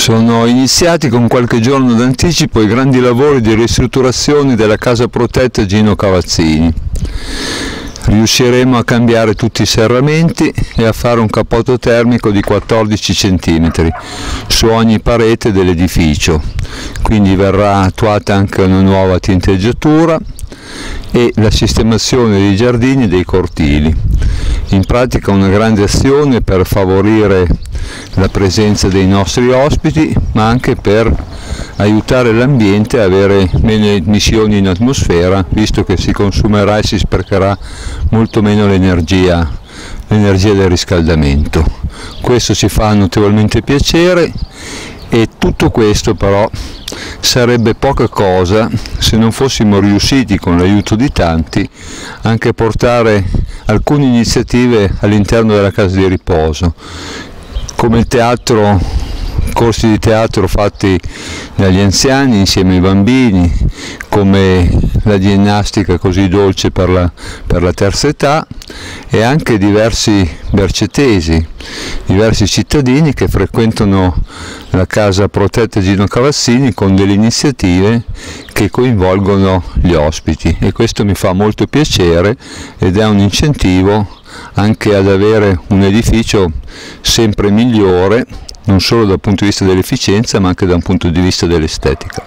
Sono iniziati con qualche giorno d'anticipo i grandi lavori di ristrutturazione della casa protetta Gino Cavazzini. Riusciremo a cambiare tutti i serramenti e a fare un cappotto termico di 14 cm su ogni parete dell'edificio, quindi verrà attuata anche una nuova tinteggiatura e la sistemazione dei giardini e dei cortili. In pratica una grande azione per favorire la presenza dei nostri ospiti, ma anche per aiutare l'ambiente a avere meno emissioni in atmosfera, visto che si consumerà e si sprecherà molto meno l'energia, l'energia del riscaldamento. Questo ci fa notevolmente piacere e tutto questo però sarebbe poca cosa se non fossimo riusciti con l'aiuto di tanti anche a portare alcune iniziative all'interno della casa di riposo come il teatro corsi di teatro fatti dagli anziani insieme ai bambini, come la ginnastica così dolce per la, per la terza età e anche diversi bercetesi, diversi cittadini che frequentano la casa protetta Gino Cavazzini con delle iniziative che coinvolgono gli ospiti e questo mi fa molto piacere ed è un incentivo anche ad avere un edificio sempre migliore non solo dal punto di vista dell'efficienza ma anche dal punto di vista dell'estetica.